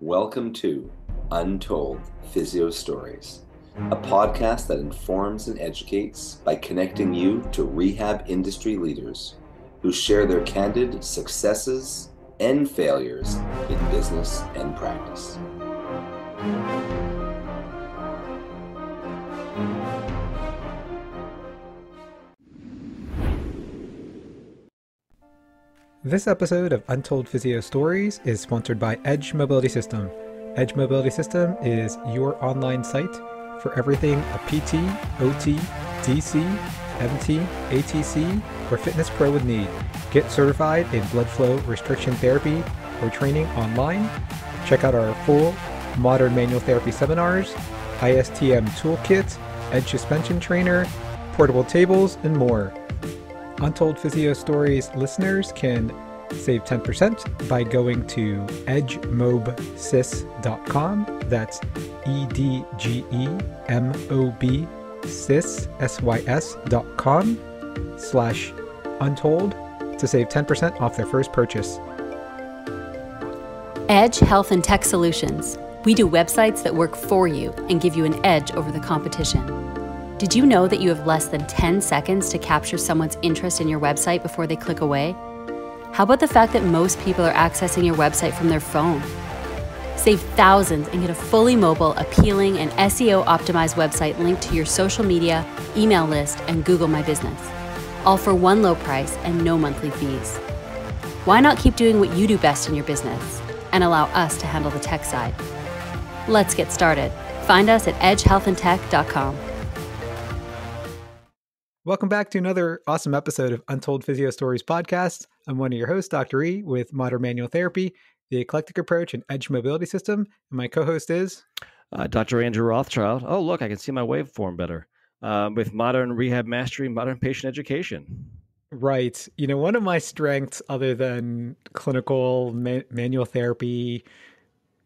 Welcome to Untold Physio Stories, a podcast that informs and educates by connecting you to rehab industry leaders who share their candid successes and failures in business and practice. This episode of Untold Physio Stories is sponsored by Edge Mobility System. Edge Mobility System is your online site for everything a PT, OT, DC, MT, ATC, or fitness pro would need. Get certified in blood flow restriction therapy or training online. Check out our full modern manual therapy seminars, ISTM toolkit, Edge suspension trainer, portable tables, and more. Untold Physio Stories listeners can save 10% by going to edgemobsys.com. That's E D G E M O B sys, S-Y-S dot com slash untold to save 10% off their first purchase. Edge Health and Tech Solutions. We do websites that work for you and give you an edge over the competition. Did you know that you have less than 10 seconds to capture someone's interest in your website before they click away? How about the fact that most people are accessing your website from their phone? Save thousands and get a fully mobile, appealing, and SEO optimized website linked to your social media, email list, and Google My Business. All for one low price and no monthly fees. Why not keep doing what you do best in your business and allow us to handle the tech side? Let's get started. Find us at edgehealthandtech.com. Welcome back to another awesome episode of Untold Physio Stories podcast. I'm one of your hosts, Dr. E, with Modern Manual Therapy, the Eclectic Approach, and Edge Mobility System. And my co-host is uh, Dr. Andrew Rothschild. Oh, look, I can see my waveform better uh, with Modern Rehab Mastery, Modern Patient Education. Right. You know, one of my strengths, other than clinical ma- manual therapy,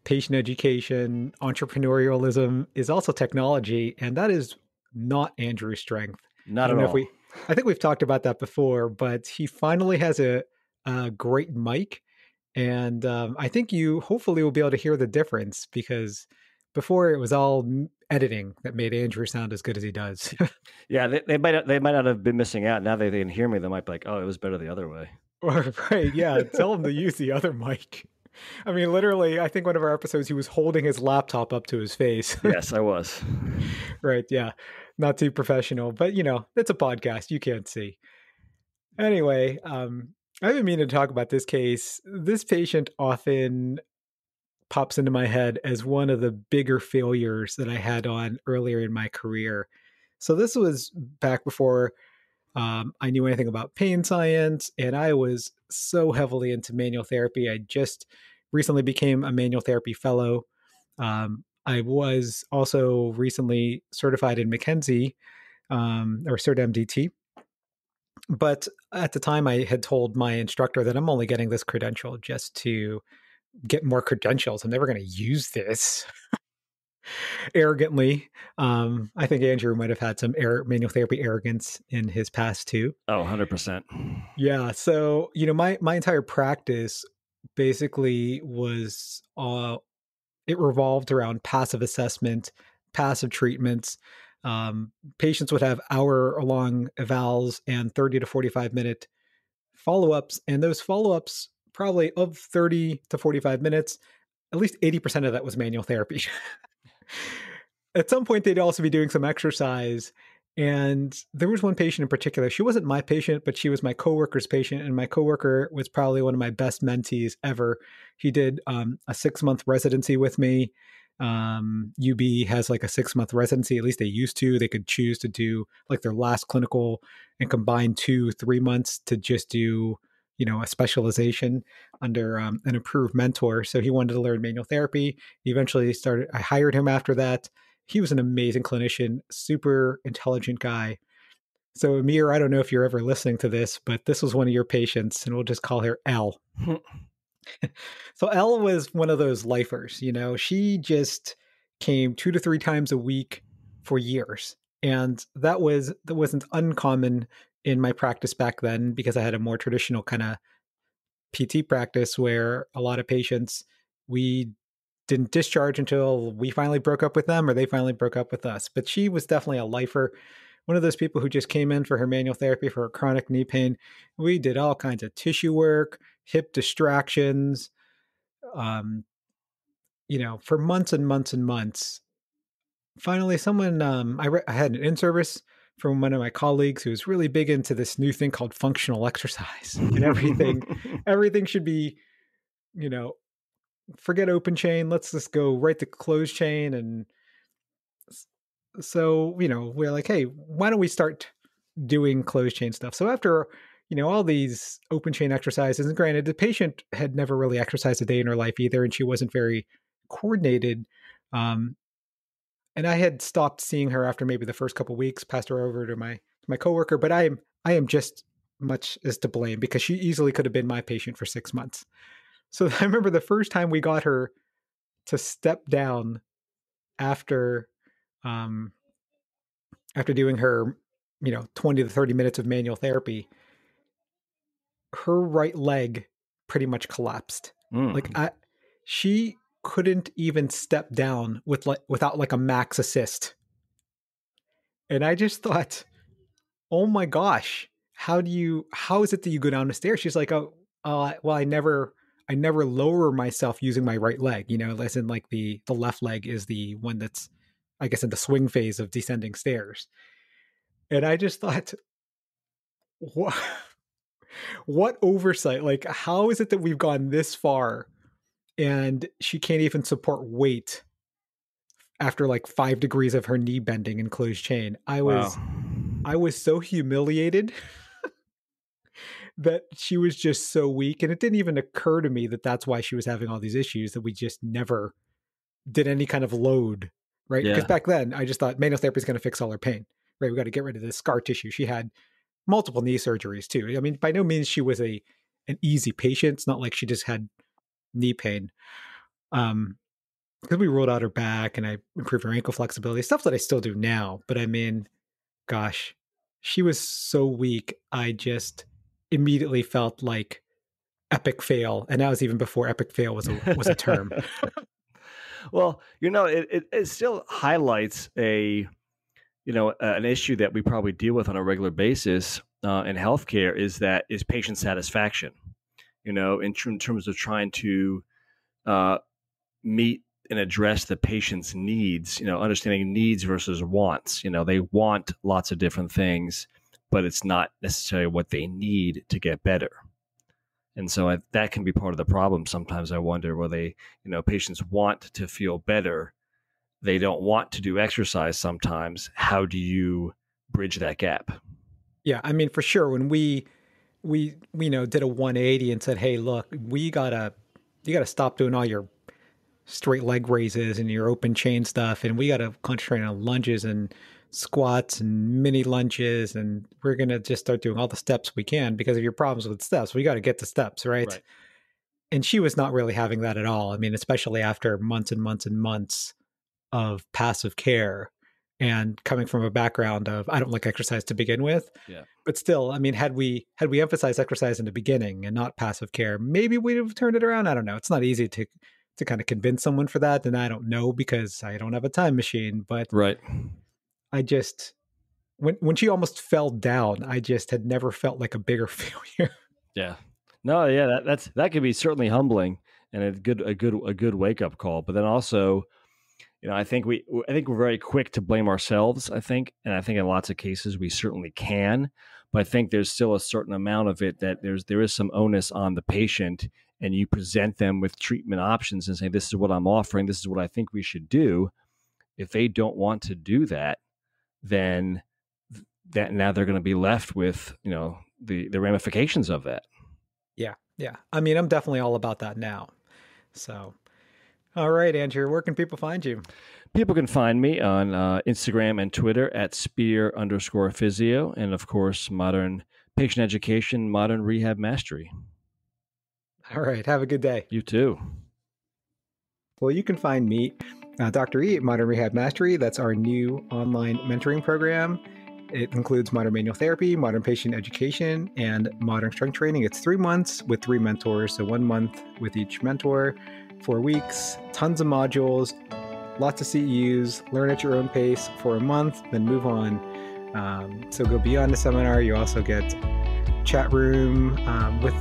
patient education, entrepreneurialism, is also technology, and that is not Andrew's strength. Not at all. We, I think we've talked about that before, but he finally has a, a great mic. And um, I think you hopefully will be able to hear the difference because before it was all editing that made Andrew sound as good as he does. yeah, they, they, might they might not have been missing out. Now that they can hear me, they might be like, "Oh, it was better the other way." right? Yeah, tell him to use the other mic. I mean, literally, I think one of our episodes, he was holding his laptop up to his face. yes, I was. right. Yeah not too professional, but you know, it's a podcast. You can't see. Anyway, um, I've been meaning to talk about this case. This patient often pops into my head as one of the bigger failures that I had on earlier in my career. So this was back before um, I knew anything about pain science, and I was so heavily into manual therapy. I just recently became a manual therapy fellow. Um, I was also recently certified in McKenzie um, or Cert MDT. But at the time, I had told my instructor that I'm only getting this credential just to get more credentials. I'm never going to use this. Arrogantly, um, I think Andrew might have had some air, manual therapy arrogance in his past too. Oh, 100%. Yeah. So, you know, my, my entire practice basically was uh, it revolved around passive assessment, passive treatments. Um, patients would have hour long evals and 30 to 45 minute follow ups. And those follow ups, probably of 30 to 45 minutes, at least 80% of that was manual therapy. At some point, they'd also be doing some exercise. And there was one patient in particular. She wasn't my patient, but she was my coworker's patient, and my coworker was probably one of my best mentees ever. He did um, a six month residency with me. Um, UB has like a six month residency. At least they used to. They could choose to do like their last clinical and combine two, three months to just do you know a specialization under um, an approved mentor. So he wanted to learn manual therapy. He eventually started. I hired him after that he was an amazing clinician, super intelligent guy. So, Amir, I don't know if you're ever listening to this, but this was one of your patients, and we'll just call her L. so, L was one of those lifers, you know, she just came two to three times a week for years. And that was that wasn't uncommon in my practice back then because I had a more traditional kind of PT practice where a lot of patients we didn't discharge until we finally broke up with them or they finally broke up with us. But she was definitely a lifer. One of those people who just came in for her manual therapy for her chronic knee pain. We did all kinds of tissue work, hip distractions, um, you know, for months and months and months. Finally, someone um, I, re- I had an in service from one of my colleagues who was really big into this new thing called functional exercise and everything everything should be you know forget open chain let's just go right to closed chain and so you know we're like hey why don't we start doing closed chain stuff so after you know all these open chain exercises and granted the patient had never really exercised a day in her life either and she wasn't very coordinated um, and I had stopped seeing her after maybe the first couple weeks, passed her over to my my coworker, but I am I am just much as to blame because she easily could have been my patient for 6 months. So I remember the first time we got her to step down after um after doing her, you know, 20 to 30 minutes of manual therapy, her right leg pretty much collapsed. Mm. Like I she couldn't even step down with like without like a max assist. And I just thought, oh my gosh, how do you how is it that you go down the stairs? She's like, oh, uh, well, I never I never lower myself using my right leg. You know, as in like the the left leg is the one that's I guess in the swing phase of descending stairs. And I just thought, what what oversight? Like, how is it that we've gone this far and she can't even support weight after like five degrees of her knee bending in closed chain. I was wow. I was so humiliated that she was just so weak and it didn't even occur to me that that's why she was having all these issues that we just never did any kind of load right yeah. because back then i just thought manual therapy is going to fix all her pain right we got to get rid of this scar tissue she had multiple knee surgeries too i mean by no means she was a an easy patient it's not like she just had knee pain. Um, because we rolled out her back and I improved her ankle flexibility, stuff that I still do now. But I mean, gosh, she was so weak. I just immediately felt like epic fail, and that was even before epic fail was a was a term. well, you know, it, it, it still highlights a you know an issue that we probably deal with on a regular basis uh, in healthcare is that is patient satisfaction you know, in, tr- in terms of trying to uh, meet and address the patient's needs, you know, understanding needs versus wants. You know, they want lots of different things, but it's not necessarily what they need to get better. And so I, that can be part of the problem. Sometimes I wonder where they, you know, patients want to feel better. They don't want to do exercise sometimes. How do you bridge that gap? Yeah. I mean, for sure, when we, we you know did a 180 and said, "Hey, look, we gotta you gotta stop doing all your straight leg raises and your open chain stuff, and we gotta concentrate on lunges and squats and mini lunges, and we're gonna just start doing all the steps we can because of your problems with steps. We got to get the steps right. right." And she was not really having that at all. I mean, especially after months and months and months of passive care and coming from a background of I don't like exercise to begin with. Yeah. But still, I mean, had we had we emphasized exercise in the beginning and not passive care, maybe we'd have turned it around. I don't know. It's not easy to to kind of convince someone for that, and I don't know because I don't have a time machine. But right, I just when when she almost fell down, I just had never felt like a bigger failure. Yeah. No, yeah, that, that's that could be certainly humbling and a good a good a good wake up call. But then also you know, I think we, I think we're very quick to blame ourselves. I think, and I think in lots of cases we certainly can, but I think there's still a certain amount of it that there's there is some onus on the patient, and you present them with treatment options and say, "This is what I'm offering. This is what I think we should do." If they don't want to do that, then that now they're going to be left with you know the the ramifications of that. Yeah, yeah. I mean, I'm definitely all about that now. So all right, Andrew, where can people find you? People can find me on uh, Instagram and Twitter at spear underscore physio, and of course, modern patient education, modern rehab mastery. All right, have a good day. You too. Well, you can find me, uh, Dr. E, at Modern Rehab Mastery. That's our new online mentoring program. It includes modern manual therapy, modern patient education, and modern strength training. It's three months with three mentors, so one month with each mentor four weeks, tons of modules, lots of CEUs, learn at your own pace for a month, then move on. Um, so go beyond the seminar. You also get chat room um, with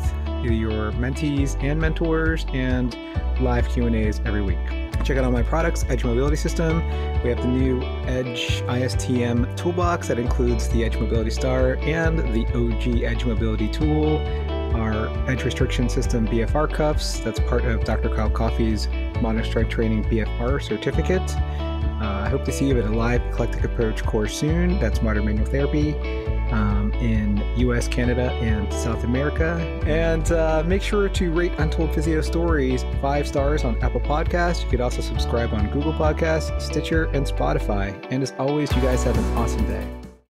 your mentees and mentors and live Q&As every week. Check out all my products, Edge Mobility System. We have the new Edge ISTM toolbox that includes the Edge Mobility Star and the OG Edge Mobility tool, our Edge Restriction System BFR cuffs. That's part of Dr. Kyle Coffey's Modern Strength Training BFR certificate. Uh, I hope to see you at a live eclectic approach course soon. That's modern manual therapy um, in US, Canada, and South America. And uh, make sure to rate Untold Physio Stories five stars on Apple Podcasts. You could also subscribe on Google Podcasts, Stitcher, and Spotify. And as always, you guys have an awesome day.